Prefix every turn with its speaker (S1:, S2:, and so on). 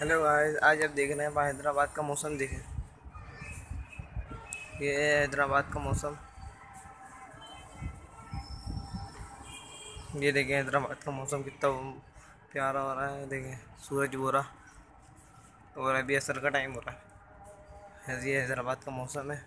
S1: Hello guys आज आप देख रहे हैं हैदराबाद का मौसम देखें। ये है हैदराबाद का मौसम। ये देखें हैदराबाद का मौसम कितना प्यारा हो रहा है, देखें, सूरज बोरा और अभी असर का टाइम हो रहा है। ये हैदराबाद का मौसम है।